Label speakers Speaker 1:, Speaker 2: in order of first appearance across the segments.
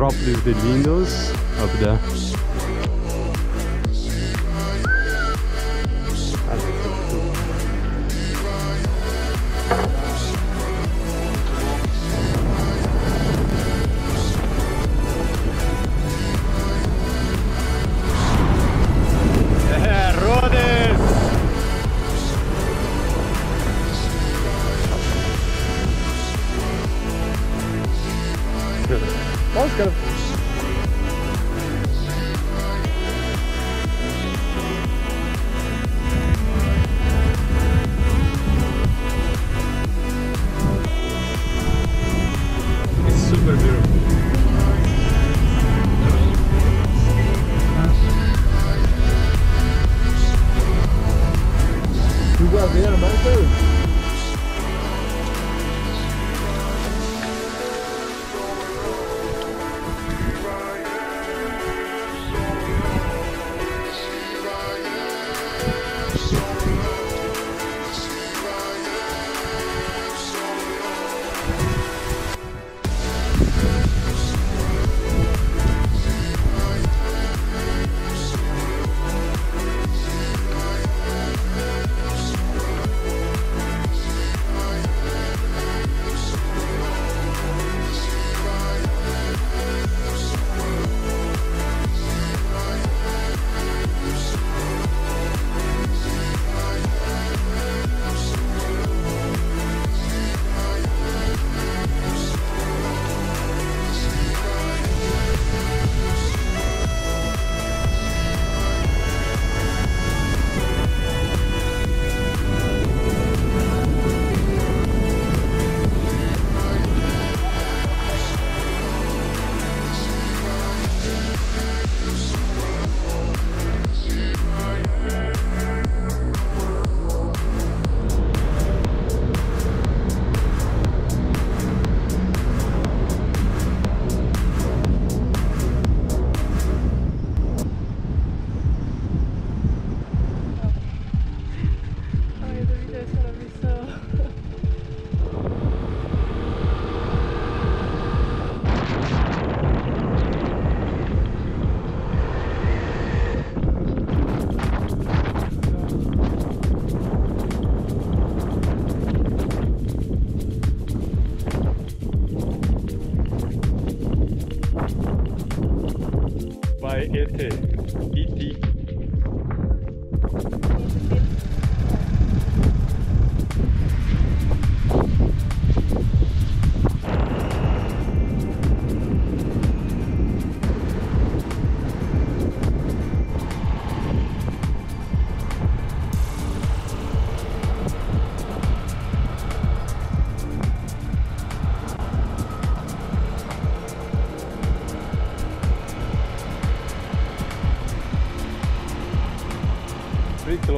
Speaker 1: crop with the windows up there.
Speaker 2: kind of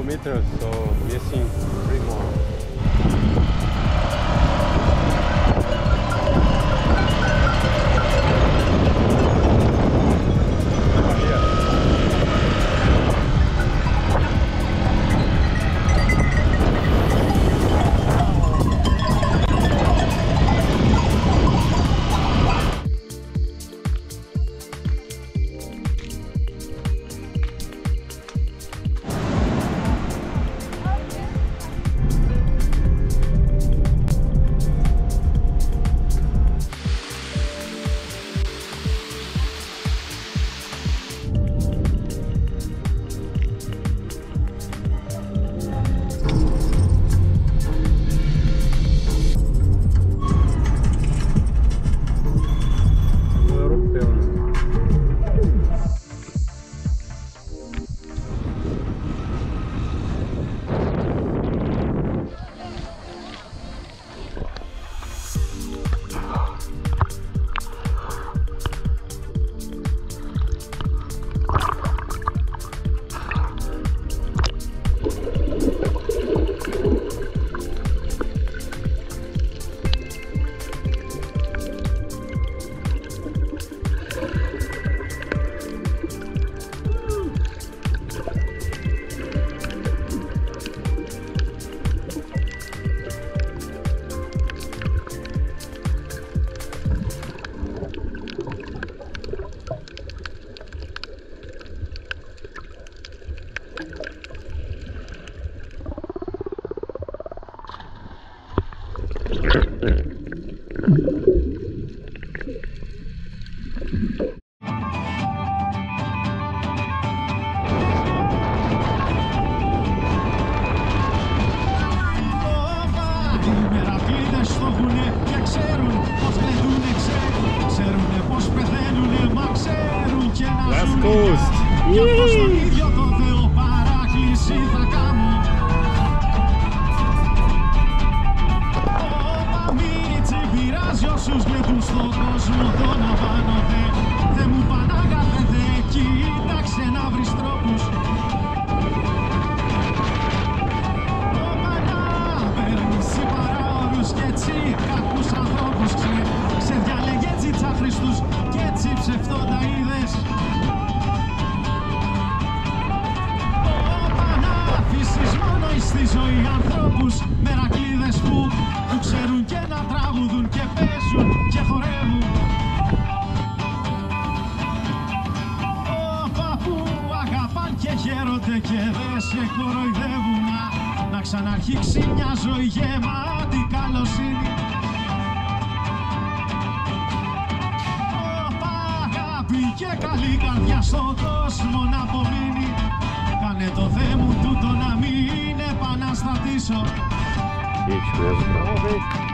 Speaker 2: quilômetros, só, e assim, και παίζουν και χορεύουν Όπα που αγαπάν και χαίρονται και δεν σε κοροϊδεύουν να, να ξαναρχίξει μια ζωή γεμάτη καλοσύνη. Όπα αγάπη και καλή καρδιά στον κόσμο να απομείνει. Κάνε το Θεέ μου τούτο να μην επαναστατήσω.
Speaker 1: Gente, mesmo.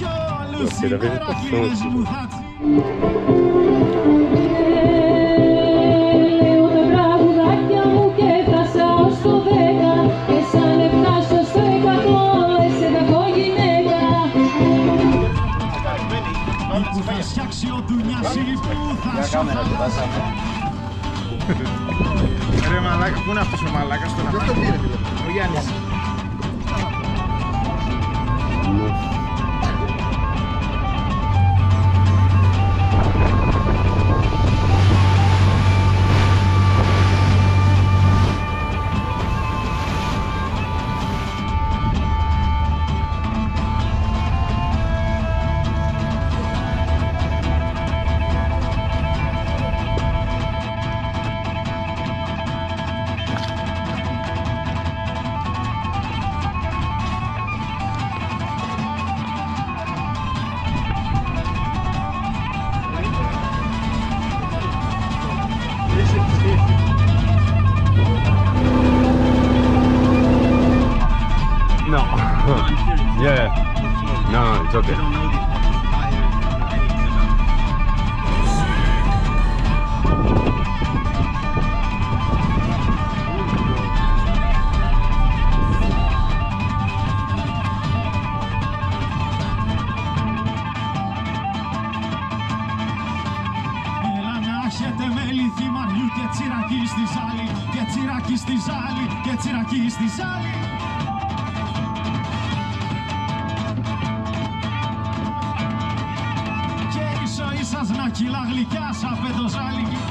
Speaker 2: Μερακλείδες
Speaker 1: σώμα.
Speaker 2: μου θα τσι-
Speaker 3: Λέω τα τραγουδάκια μου και έφτασα ως το δέκα. Και σαν φτάσω στο εκατό, εσένα έχω γυναίκα.
Speaker 2: Που θα φτιάξει ο ντουνιάς ή που θα σου. χαλάσει
Speaker 4: Ρε μαλάκα, πού είναι αυτός ο μαλάκας τώρα. Ποιος τον πήρε Ο Γιάννης.
Speaker 1: No, no, it's okay.
Speaker 2: Έλα να έχετε μέλη θυμαριού και τσιρακί στη ζάλη Και τσιρακί στη ζάλη και τσιρακί στη ζάλη σας να κυλά